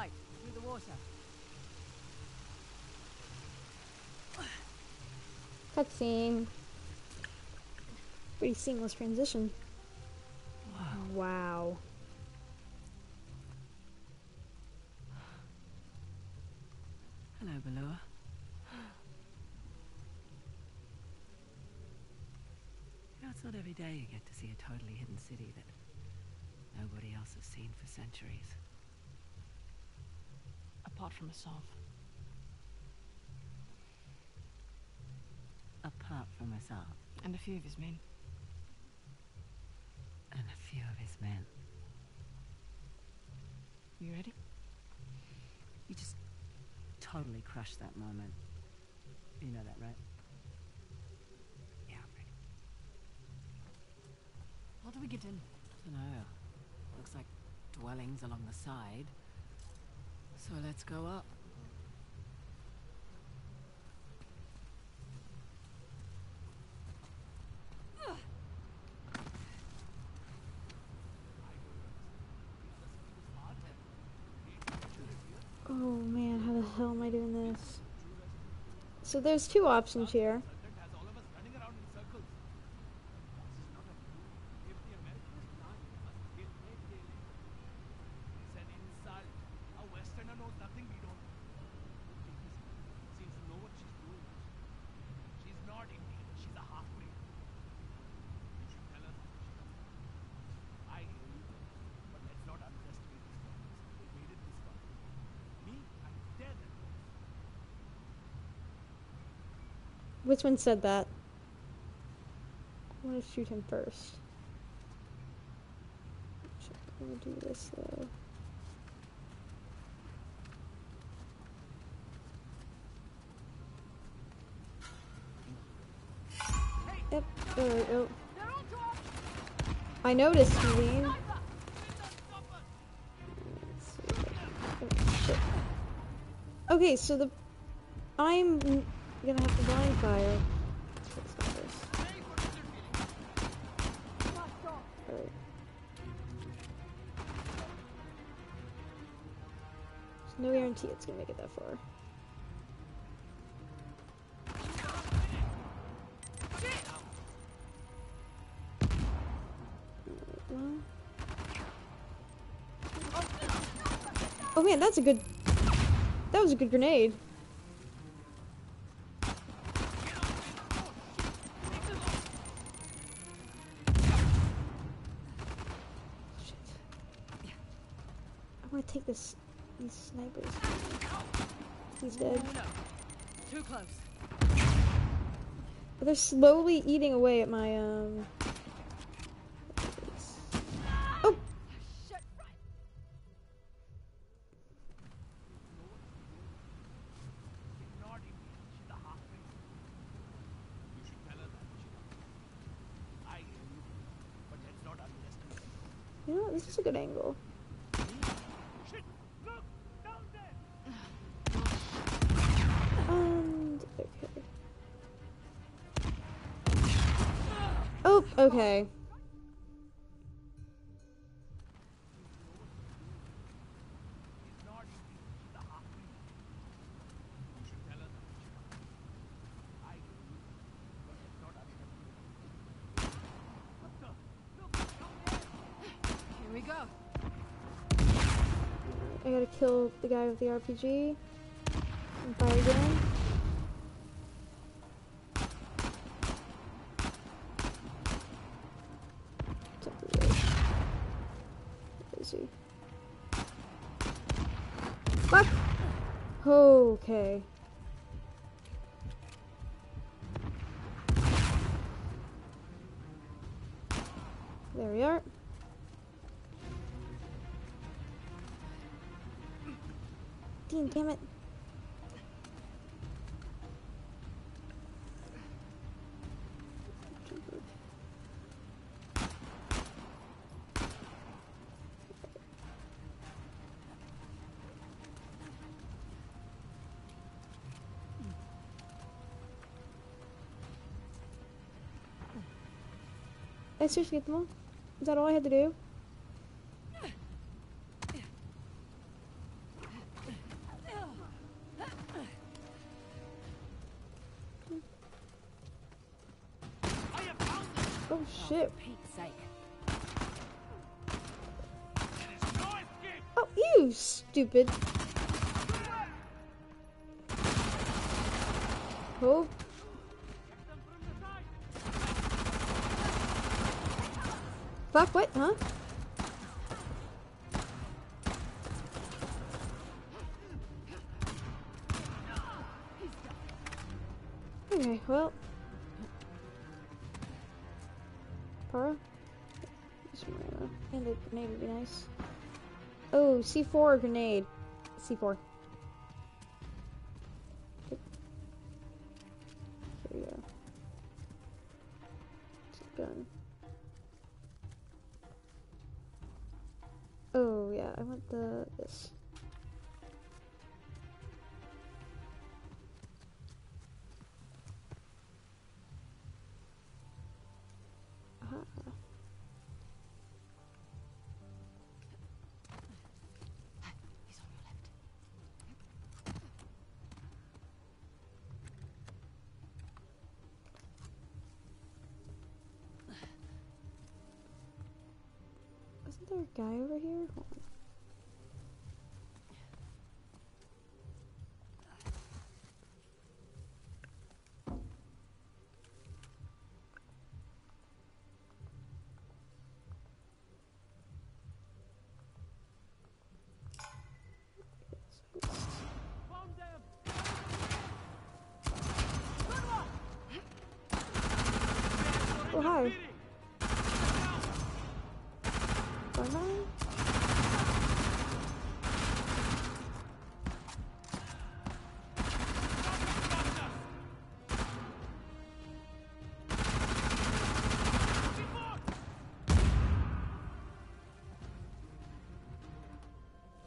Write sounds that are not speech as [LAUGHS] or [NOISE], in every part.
light, through the water. Cutscene. Pretty seamless transition. Wow. Wow. Hello, Belur. You know, it's not every day you get to see a totally hidden city that nobody else has seen for centuries. Apart from Asav. Apart from Asav And a few of his men. and a few of his men. You ready? You just totally crushed that moment. You know that, right? Yeah, I'm ready. How do we get in? I Dunno. Looks like dwellings along the side. So let's go up. Oh man, how the hell am I doing this? So there's two options here. Which one said that? I want to shoot him first. I'm gonna do this though. Yep. I noticed, see. Oh. Okay, so the I'm n- gonna have to blind fire. Let's fix this. Alright. There's no guarantee it's gonna make it that far. Oh man, that's a good. That was a good grenade. Take this. These snipers. He's dead. Oh no. Too close. But they're slowly eating away at my um. Oh, you know what? This is a good angle. And okay. Oh, okay. Here we go. I gotta kill the guy with the RPG. And fire again. He? Fuck! Okay. There we are. Dean, damn it. I just get them all. Is that all I had to do? Oh shit. Oh, you stupid. Cool. Fuck, what, huh? Okay, well. Minute, And a grenade would be nice. Oh, C4 or grenade? C4. Isn't there a guy over here? Oh hi.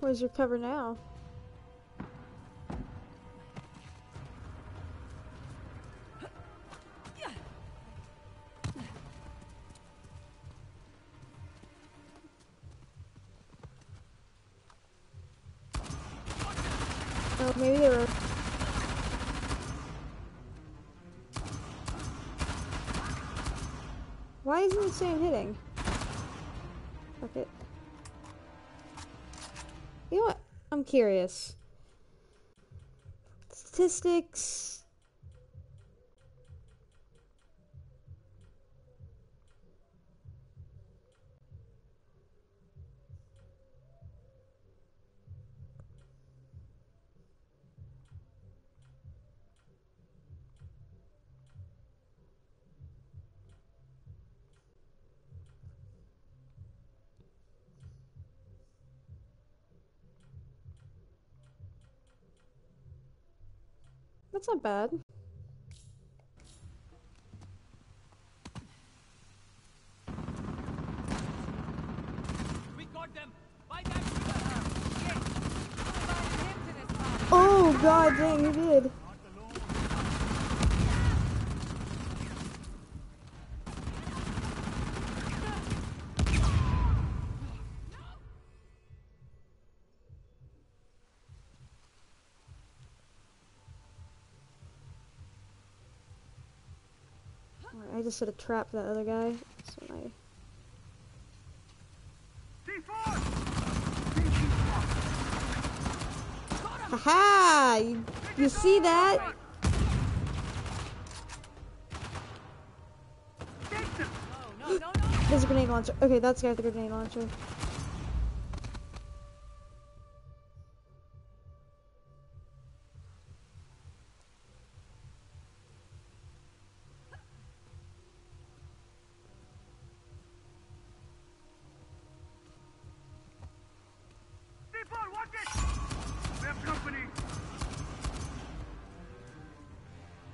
Where's your cover now? Oh, maybe. Why isn't it saying hitting? Fuck it. You know what? I'm curious. Statistics. That's not bad. Oh god dang, you did. I just set a trap for that other guy. So I Haha! You, you see that? [GASPS] There's a grenade launcher. Okay, that's the guy with the grenade launcher.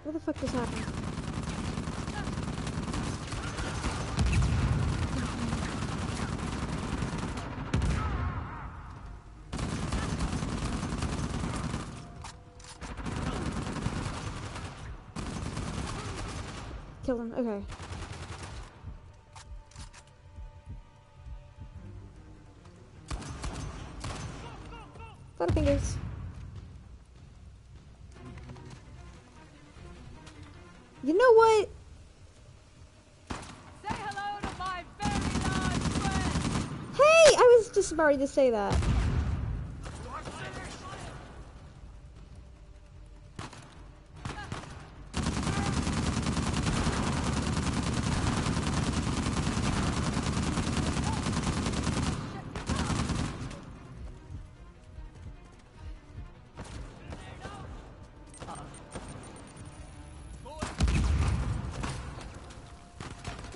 What the fuck just happened? Killed him. Okay. Everybody to say that.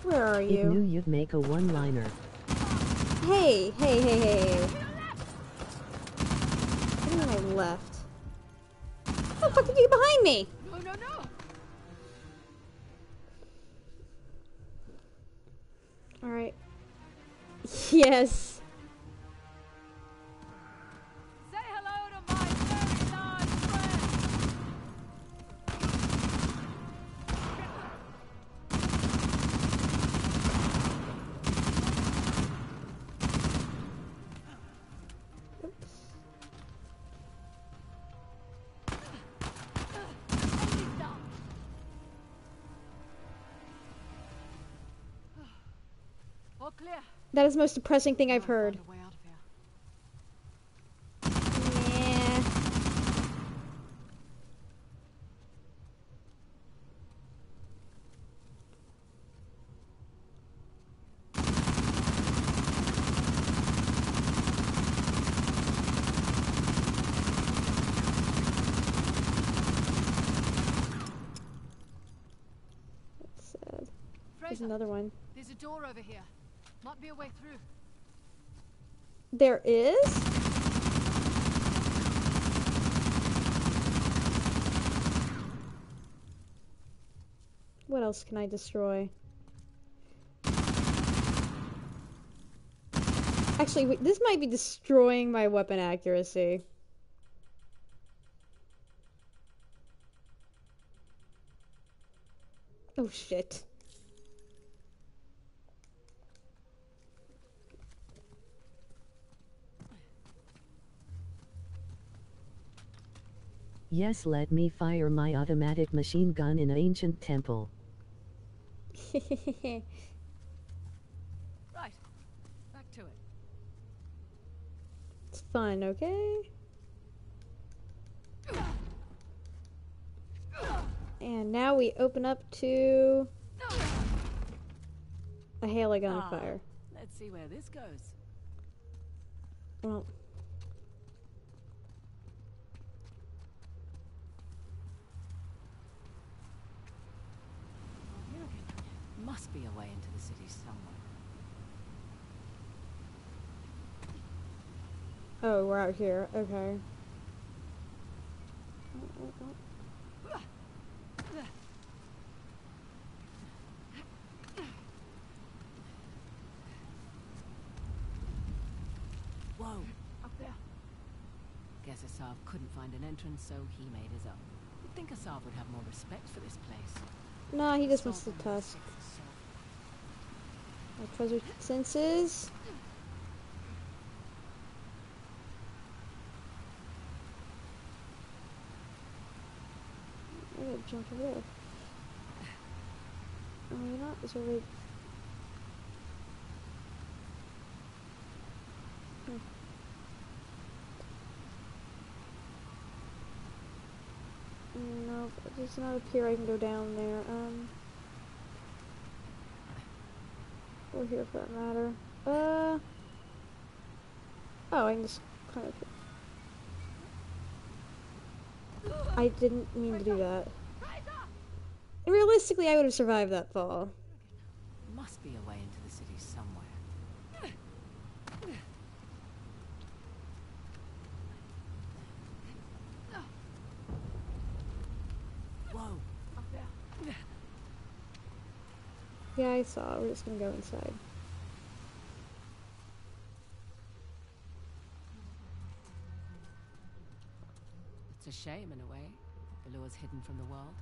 Where are It you? knew you'd make a one-liner. Hey, hey, hey, hey. What do you mean I left? What the fuck did you get behind me? No, no, no! Alright. [LAUGHS] Yes. That is the most depressing thing I've heard. find a way out of here. Yeah. That's sad. There's another one. there's a door over here. Might be a way through. There is? What else can I destroy? Actually, wait, this might be destroying my weapon accuracy. Oh shit. Yes, let me fire my automatic machine gun in ancient temple. [LAUGHS] Right. Back to it. it's fine, okay? And now we open up to a hail of Ah, gunfire. Let's see where this goes. Well, Oh, here again. Must be a way into the city somewhere. oh, we're out here. Okay. Whoa! Up there. Guess Asav couldn't find an entrance, so he made his own. You'd think Asav would have more respect for this place. Nah, he just wants the on tusk. My treasure senses. I gotta jump over there. Oh, you're not? Is there like... Hmm. No, there's not a pier I can go down there. Um... Here for that matter. Uh... Oh, I can just up here. I didn't mean to do that. Realistically, I would have survived that fall. Must be a way into the city somewhere. Whoa! Up there. Yeah, I saw. We're just gonna go inside. It's a shame in a way. Belur's hidden from the world.